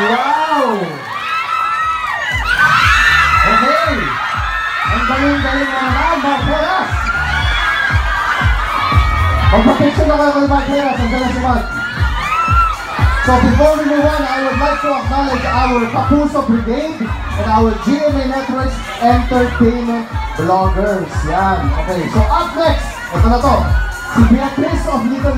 Wow! Okay. Ang galing-galing na naman, Mark Veras. Magpapicture na kayo kay Mark Ang galing si Mark. So before we move on, I would like to acknowledge our Kapuso Brigade and our GMA Networks Entertainment Bloggers. Yan. Okay, so up next, ito na to. Si Beatrice of Little